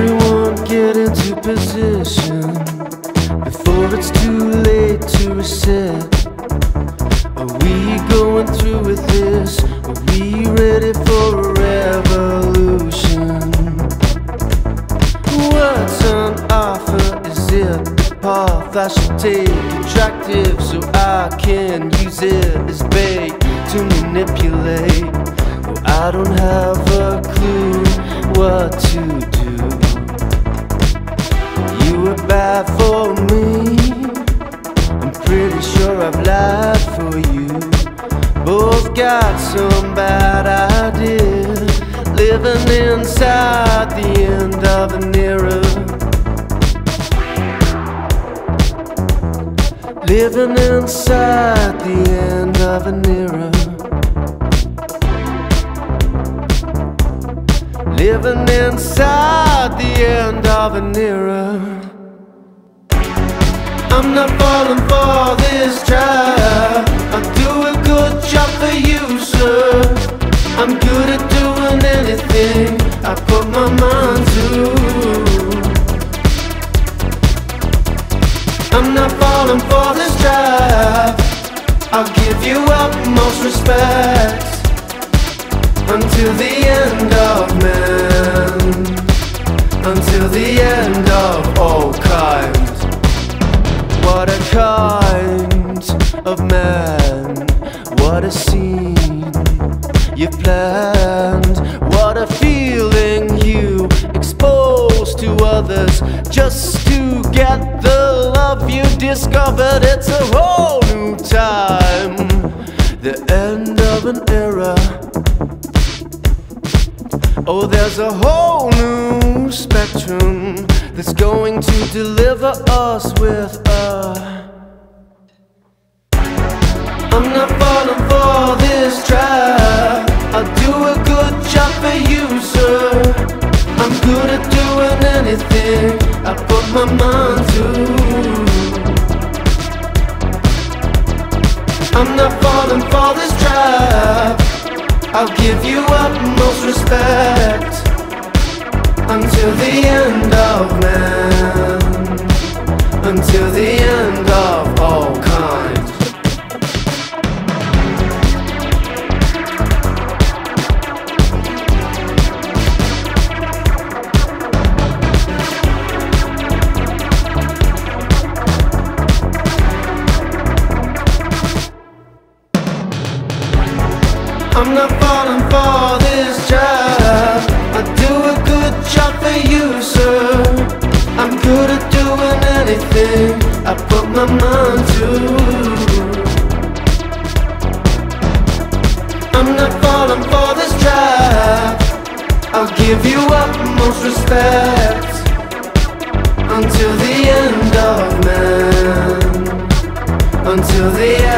Everyone get into position before it's too late to reset. Are we going through with this? Are we ready for a revolution? What's on offer? Is it the path I should take? Attractive so I can use it as bait to manipulate. Well, I don't have a clue what to bad for me. I'm pretty sure I've lied for you. Both got some bad ideas. Living inside the end of an era. Living inside the end of an era. Living inside the end of an era. I'm not falling for this trap. I do a good job for you, sir. I'm good at doing anything I put my mind to. I'm not falling for this trap. I'll give you utmost respect until the end of man, what a scene you planned, what a feeling you exposed to others just to get the love you discovered. It's a whole new time, the end of an era. Oh, there's a whole new spectrum that's going to deliver us with a. I'm not falling for this trap. I'll do a good job for you, sir. I'm good at doing anything I put my mind to. I'm not falling for this trap. I'll give you utmost respect until the end of man, until the end I'm not falling for this trap. I do a good job for you, sir. I'm good at doing anything I put my mind to. I'm not falling for this trap. I'll give you utmost respect until the end of man, until the end.